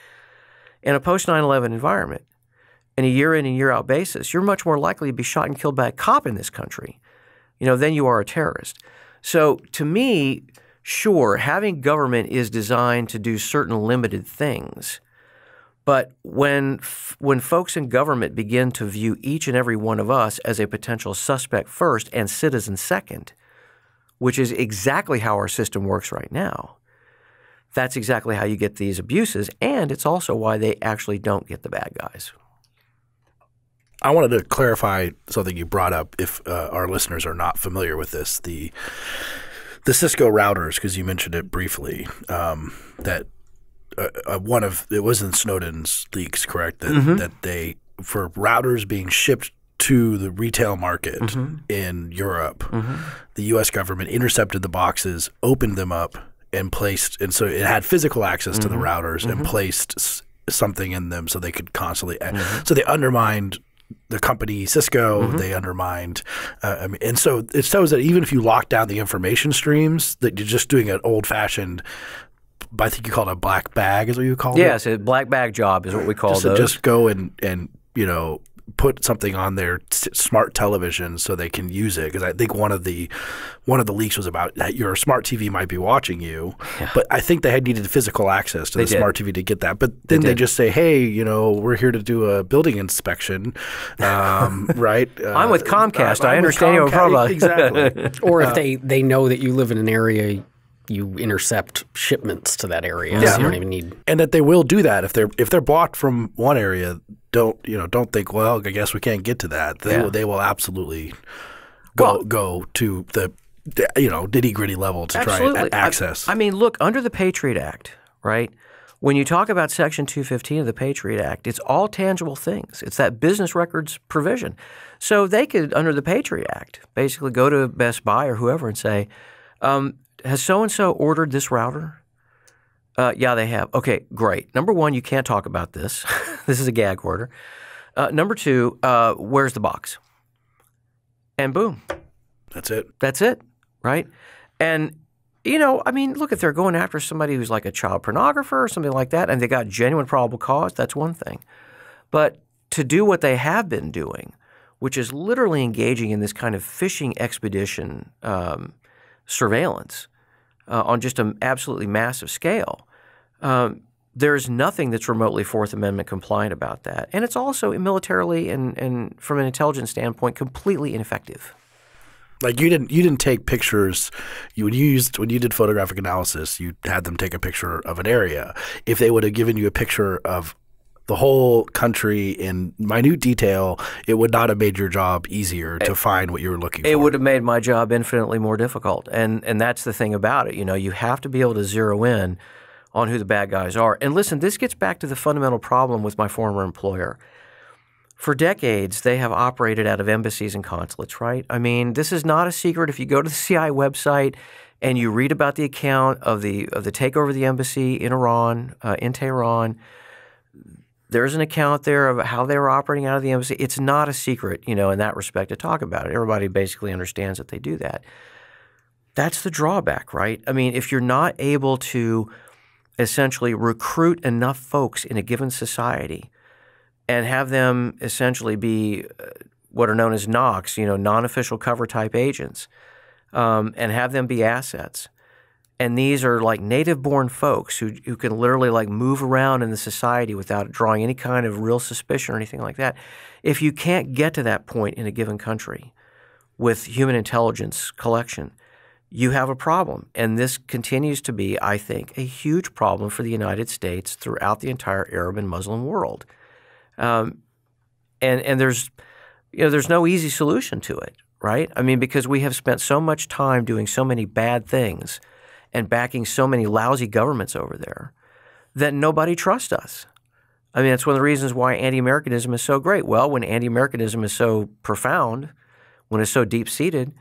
In a post 9 11 environment, in a year in and year out basis, you're much more likely to be shot and killed by a cop in this country, you know, than you are a terrorist. So to me, sure, having government is designed to do certain limited things. But when when folks in government begin to view each and every one of us as a potential suspect first and citizen second, which is exactly how our system works right now, that's exactly how you get these abuses, and it's also why they actually don't get the bad guys. I wanted to clarify something you brought up. If uh, our listeners are not familiar with this, the the Cisco routers, because you mentioned it briefly, um, that uh, uh, one of it was in Snowden's leaks, correct? That that they for routers being shipped to the retail market in Europe, the U.S. government intercepted the boxes, opened them up, and placed, and so it had physical access to the routers and placed something in them so they could constantly. So they undermined the company Cisco. They undermined, uh, I mean, and so it shows that even if you lock down the information streams, that you're just doing an old fashioned. I think you call it a black bag, is what you call it. Yes, a black bag job is what we call Just, to those. just go and and you know put something on their smart television so they can use it because I think one of the one of the leaks was about that your smart TV might be watching you, but I think they had needed physical access to They the did. smart TV to get that. But then they, did. just say, "Hey, you know, we're here to do a building inspection," um, right? I'm with Uh, Comcast. I'm I with understand your problem. Exactly. or if they, they know that you live in an area, you intercept shipments to that area. So you don't even need. and that they will do that if they're if they're blocked from one area. Don't you know? Don't think. Well, I guess we can't get to that. They Yeah. will. They will absolutely go Well- go to the, the you know nitty gritty level to try Absolutely. and access. I, I mean, look, under the Patriot Act, right? When you talk about Section 215 of the Patriot Act, it's all tangible things. It's that business records provision. So they could, under the Patriot Act, basically go to Best Buy or whoever and say, um, has so and so ordered this router? Uh, yeah, they have. Okay, great. Number one, you can't talk about this. this is a gag order. Uh, number two, uh, where's the box? And boom, That's it. that's it, right? And you know, I mean, look, if they're going after somebody who's like a child pornographer or something like that, and they got genuine probable cause, that's one thing. But to do what they have been doing, which is literally engaging in this kind of fishing expedition um, surveillance uh, on just an absolutely massive scale, um, there's nothing that's remotely Fourth Amendment compliant about that. And it's also militarily and, and from an intelligence standpoint completely ineffective. Like you didn't you didn't take pictures. You you used when you did photographic analysis, you had them take a picture of an area. If they would have given you a picture of the whole country in minute detail, it would not have made your job easier to find what you were looking It for. It would have made my job infinitely more difficult. And and that's the thing about it. You know, you have to be able to zero in on who the bad guys are. And listen, this gets back to the fundamental problem with my former employer. For decades, they have operated out of embassies and consulates, right? I mean, this is not a secret. If you go to the CIA website and you read about the account of the of the takeover of the embassy in Iran, uh, in Tehran, there's an account there of how they were operating out of the embassy. It's not a secret, you know, in that respect to talk about it. Everybody basically understands that they do that. That's the drawback, right? I mean, if you're not able to essentially recruit enough folks in a given society and have them essentially be uh, what are known as NOCs, you know, non-official cover type agents, um, and have them be assets. And these are like native born folks who, who can literally like move around in the society without drawing any kind of real suspicion or anything like that. If you can't get to that point in a given country with human intelligence collection, you have a problem. And this continues to be, I think, a huge problem for the United States throughout the entire Arab and Muslim world. Um, and and there's you know there's no easy solution to it, right? I mean, because we have spent so much time doing so many bad things and backing so many lousy governments over there that nobody trusts us. I mean, that's one of the reasons why anti-Americanism is so great. Well, when anti-Americanism is so profound, when it's so deep-seated,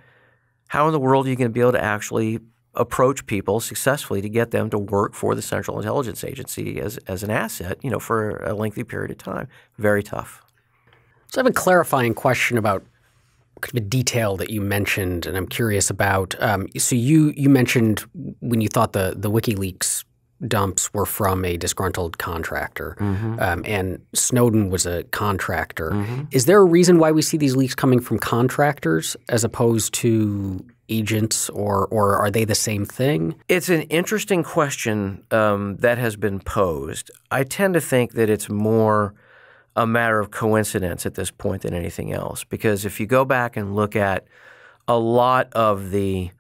how in the world are you going to be able to actually approach people successfully to get them to work for the Central Intelligence Agency as, as an asset, you know, for a lengthy period of time? Very tough. So I have a clarifying question about kind of a detail that you mentioned, and I'm curious about. Um, so you you mentioned when you thought the the WikiLeaks dumps were from a disgruntled contractor, um, and Snowden was a contractor. Is there a reason why we see these leaks coming from contractors as opposed to agents, or or are they the same thing? It's an interesting question um, that has been posed. I tend to think that it's more a matter of coincidence at this point than anything else. Because if you go back and look at a lot of the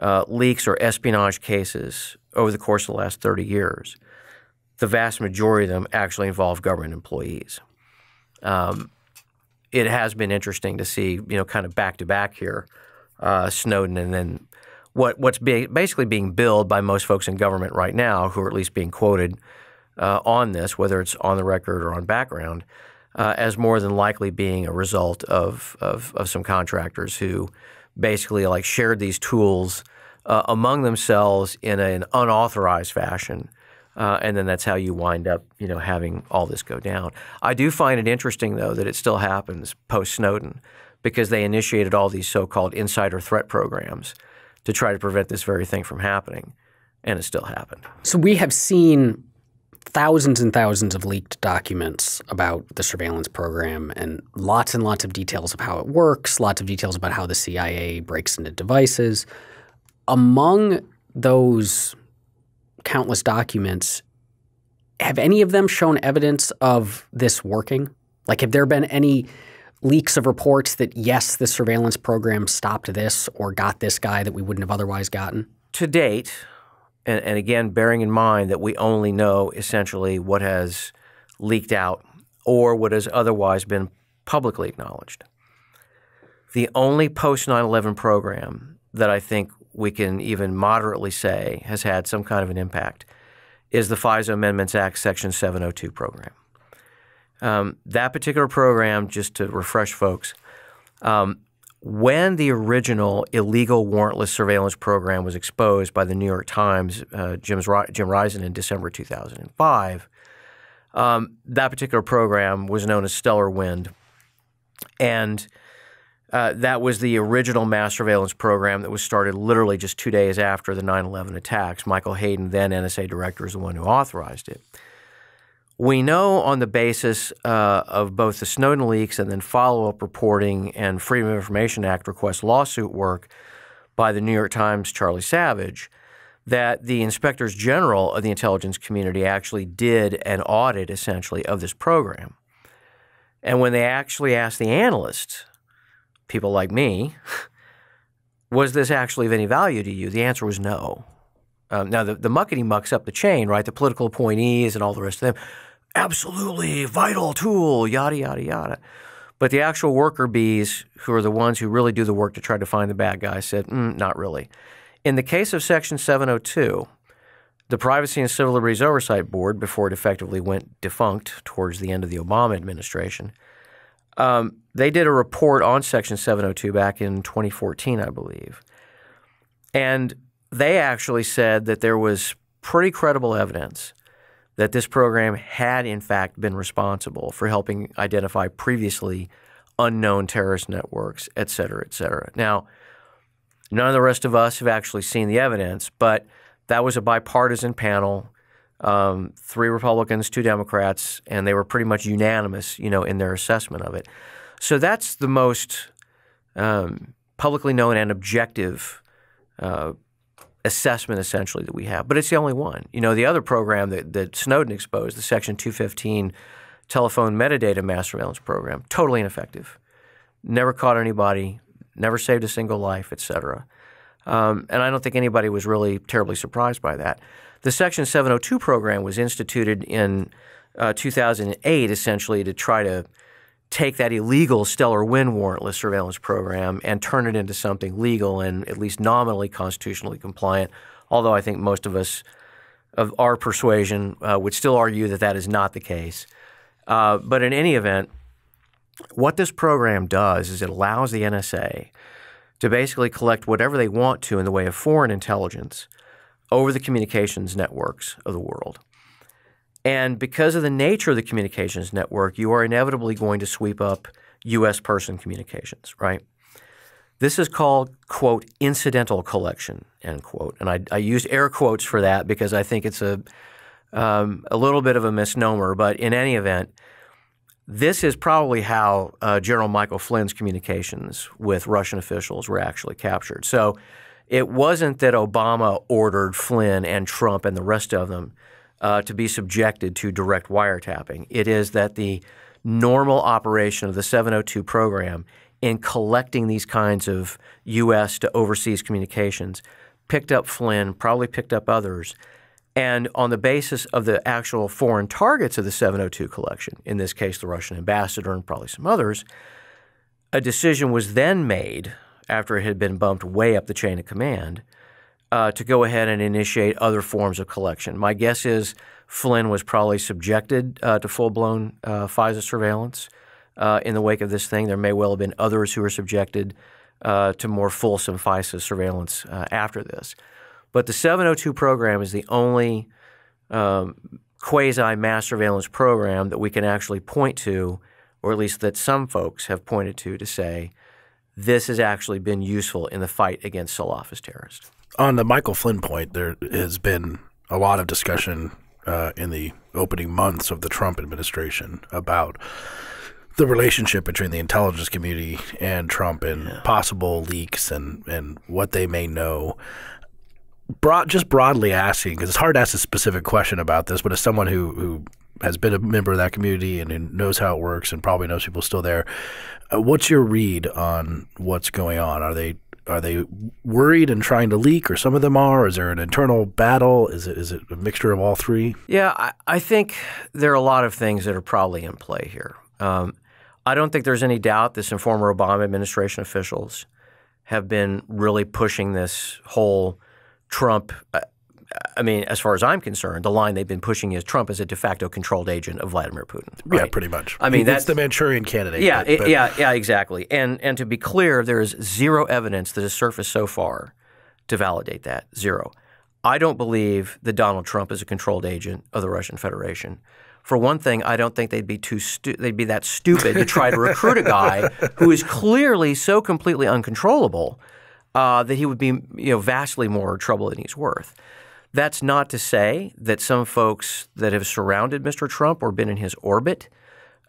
uh, leaks or espionage cases over the course of the last 30 years, the vast majority of them actually involve government employees. Um, it has been interesting to see, you know, kind of back to back here, uh, Snowden and then what what's basically being billed by most folks in government right now, who are at least being quoted uh, on this, whether it's on the record or on background, uh, as more than likely being a result of, of of some contractors who basically like shared these tools uh, among themselves in an unauthorized fashion. Uh, and then that's how you wind up, you know, having all this go down. I do find it interesting, though, that it still happens post Snowden, because they initiated all these so-called insider threat programs to try to prevent this very thing from happening, and it still happened. So we have seen thousands and thousands of leaked documents about the surveillance program and lots and lots of details of how it works, lots of details about how the CIA breaks into devices. Among those countless documents, have any of them shown evidence of this working? Like, have there been any leaks of reports that, yes, the surveillance program stopped this or got this guy that we wouldn't have otherwise gotten? To date, and, and again, bearing in mind that we only know essentially what has leaked out or what has otherwise been publicly acknowledged. The only post 9 11 program that I think we can even moderately say has had some kind of an impact is the FISA Amendments Act Section 702 program. Um, that particular program, just to refresh folks, um, when the original illegal warrantless surveillance program was exposed by the New York Times, uh, Jim's, Jim Risen in December 2005, um, that particular program was known as Stellar Wind. And uh, that was the original mass surveillance program that was started literally just two days after the 9 11 attacks. Michael Hayden, then NSA director, is the one who authorized it. We know on the basis uh, of both the Snowden leaks and then follow up reporting and Freedom of Information Act request lawsuit work by the New York Times' Charlie Savage that the inspectors general of the intelligence community actually did an audit essentially of this program. And when they actually asked the analysts, people like me, was this actually of any value to you? The answer was no. Um, now, the, the muckety mucks up the chain, right? The political appointees and all the rest of them, absolutely vital tool, yada, yada, yada. But the actual worker bees, who are the ones who really do the work to try to find the bad guys, said, mm, not really. In the case of Section 702, the Privacy and Civil Liberties Oversight Board, before it effectively went defunct towards the end of the Obama administration, um, they did a report on Section 702 back in 2014, I believe. And they actually said that there was pretty credible evidence that this program had, in fact, been responsible for helping identify previously unknown terrorist networks, et cetera, et cetera. Now, none of the rest of us have actually seen the evidence, but that was a bipartisan panel, um, three Republicans, two Democrats, and they were pretty much unanimous, you know, in their assessment of it. So that's the most um, publicly known and objective uh, assessment essentially that we have, but it's the only one. You know, the other program that, that Snowden exposed, the Section 215 telephone metadata mass surveillance program, totally ineffective. Never caught anybody, never saved a single life, et cetera. Um, and I don't think anybody was really terribly surprised by that. The Section 702 program was instituted in uh, 2008 essentially to try to take that illegal stellar wind warrantless surveillance program and turn it into something legal and at least nominally constitutionally compliant. Although I think most of us of our persuasion uh, would still argue that that is not the case. Uh, but in any event, what this program does is it allows the NSA to basically collect whatever they want to in the way of foreign intelligence over the communications networks of the world. And because of the nature of the communications network, you are inevitably going to sweep up U.S. person communications, right? This is called, quote, incidental collection, end quote. And I, I used air quotes for that because I think it's a, um, a little bit of a misnomer. But in any event, this is probably how uh, General Michael Flynn's communications with Russian officials were actually captured. So it wasn't that Obama ordered Flynn and Trump and the rest of them uh, to be subjected to direct wiretapping. It is that the normal operation of the 702 program in collecting these kinds of U.S. to overseas communications picked up Flynn, probably picked up others, and on the basis of the actual foreign targets of the 702 collection, in this case the Russian ambassador and probably some others, a decision was then made after it had been bumped way up the chain of command uh, to go ahead and initiate other forms of collection. My guess is Flynn was probably subjected uh, to full blown uh, FISA surveillance uh, in the wake of this thing. There may well have been others who were subjected uh, to more fulsome FISA surveillance uh, after this. But the 702 program is the only um, quasi mass surveillance program that we can actually point to, or at least that some folks have pointed to, to say this has actually been useful in the fight against Salafist terrorists on the Michael Flynn point, there has been a lot of discussion uh, in the opening months of the Trump administration about the relationship between the intelligence community and Trump and yeah. possible leaks and, and what they may know. Broad, just broadly asking, because it's hard to ask a specific question about this, but as someone who, who has been a member of that community and who knows how it works and probably knows people still there, uh, what's your read on what's going on? Are they are they worried and trying to leak, or some of them are? Is there an internal battle? Is it is it a mixture of all three? Yeah, I, I think there are a lot of things that are probably in play here. Um, I don't think there's any doubt that some former Obama administration officials have been really pushing this whole Trump. I mean, as far as I'm concerned, the line they've been pushing is Trump is a de facto controlled agent of Vladimir Putin. Right? Yeah, pretty much. I mean, that's the Manchurian candidate. Yeah, but, but. Yeah, yeah, exactly. And and to be clear, there is zero evidence that has surfaced so far to validate that. Zero. I don't believe that Donald Trump is a controlled agent of the Russian Federation. For one thing, I don't think they'd be too stu- they'd be that stupid to try to recruit a guy who is clearly so completely uncontrollable uh, that he would be you know vastly more trouble than he's worth. That's not to say that some folks that have surrounded Mr. Trump or been in his orbit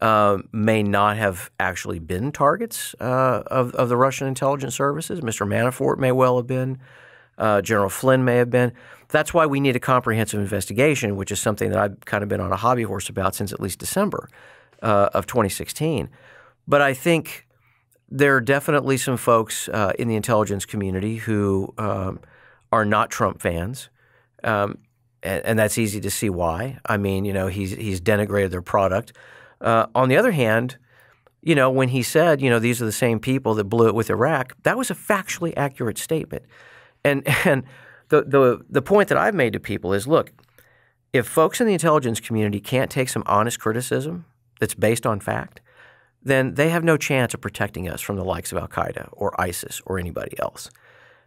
uh, may not have actually been targets uh, of, of the Russian intelligence services. Mr. Manafort may well have been. Uh, General Flynn may have been. That's why we need a comprehensive investigation, which is something that I've kind of been on a hobby horse about since at least December uh, of 2016. But I think there are definitely some folks uh, in the intelligence community who um, are not Trump fans. Um, and, and, that's easy to see why. I mean, you know, he's he's denigrated their product. Uh, on the other hand, you know, when he said, you know, these are the same people that blew it with Iraq, that was a factually accurate statement. And and the the the point that I've made to people is, look, if folks in the intelligence community can't take some honest criticism that's based on fact, then they have no chance of protecting us from the likes of Al Qaeda or ISIS or anybody else.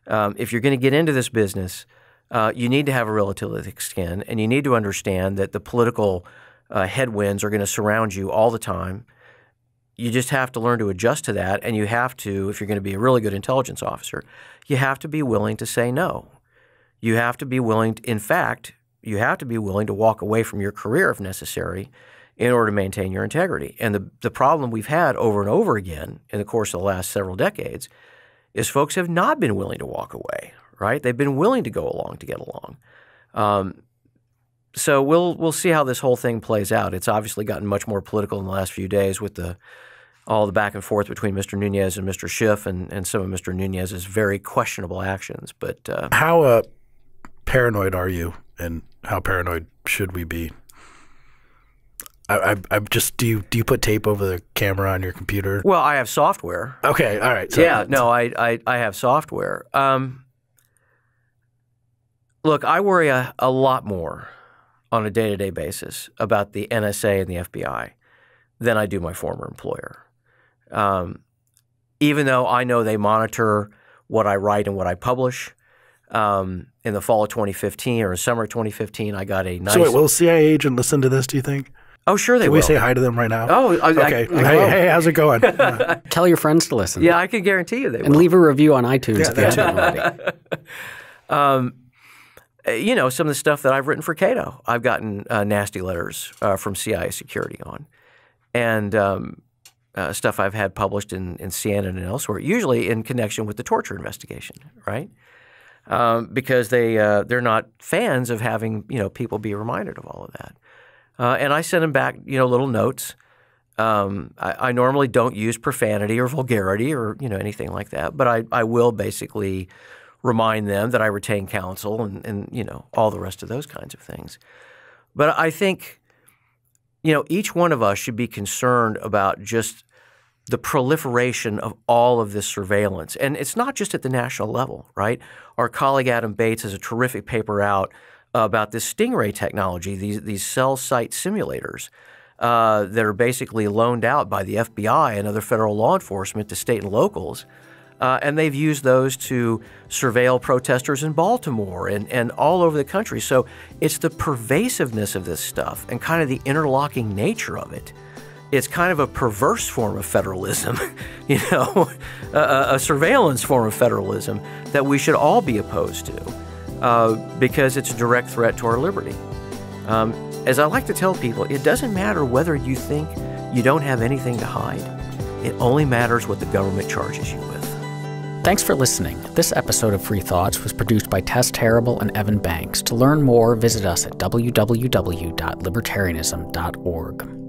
Um, if you're going to get into this business, uh, you need to have a relatively thick skin, and you need to understand that the political uh, headwinds are going to surround you all the time. You just have to learn to adjust to that, and you have to, if you're going to be a really good intelligence officer, you have to be willing to say no. You have to be willing, to, in fact, you have to be willing to walk away from your career if necessary in order to maintain your integrity. And the, the problem we've had over and over again in the course of the last several decades is folks have not been willing to walk away, right? They've been willing to go along to get along. Um, so we'll we'll see how this whole thing plays out. It's obviously gotten much more political in the last few days with the all the back and forth between Mr. Nunes and Mr. Schiff and, and some of Mr. Nunes's very questionable actions. But uh, how uh, paranoid are you, and how paranoid should we be? I, I, I, just do you do you put tape over the camera on your computer? Well, I have software. Okay, all right. So yeah, no, I, I, I have software. Um, look, I worry a, a lot more on a day to day basis about the NSA and the FBI than I do my former employer. Um, even though I know they monitor what I write and what I publish. Um, in the fall of 2015 or in summer of 2015, I got a nice. So, wait, will CIA agent listen to this? Do you think? Oh, sure they Can will. we say hi to them right now? Oh, I, okay. I, I hey, hey, how's it going? Tell your friends to listen. Yeah, I can guarantee you they and will. leave a review on iTunes yeah, if you haven't already. Um, you know, some of the stuff that I've written for Cato, I've gotten uh, nasty letters uh, from CIA security on, and um, uh, stuff I've had published in, in CNN and elsewhere, usually in connection with the torture investigation, right? Um, because they uh, they're not fans of having you know people be reminded of all of that. Uh, and I send them back, you know, little notes. Um, I, I, normally don't use profanity or vulgarity or you know anything like that, but I, I will basically remind them that I retain counsel and, and you know all the rest of those kinds of things. But I think you know each one of us should be concerned about just the proliferation of all of this surveillance, and it's not just at the national level, right? Our colleague Adam Bates has a terrific paper out about this Stingray technology, these, these cell site simulators uh, that are basically loaned out by the FBI and other federal law enforcement to state and locals. Uh, and they've used those to surveil protesters in Baltimore and, and all over the country. So it's the pervasiveness of this stuff and kind of the interlocking nature of it. It's kind of a perverse form of federalism, you know, a, a surveillance form of federalism that we should all be opposed to uh, because it's a direct threat to our liberty. Um, as I like to tell people, it doesn't matter whether you think you don't have anything to hide. It only matters what the government charges you with. Thanks for listening. This episode of Free Thoughts was produced by Tess Terrible and Evan Banks. To learn more, visit us at www.libertarianism.org.